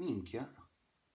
Minchia.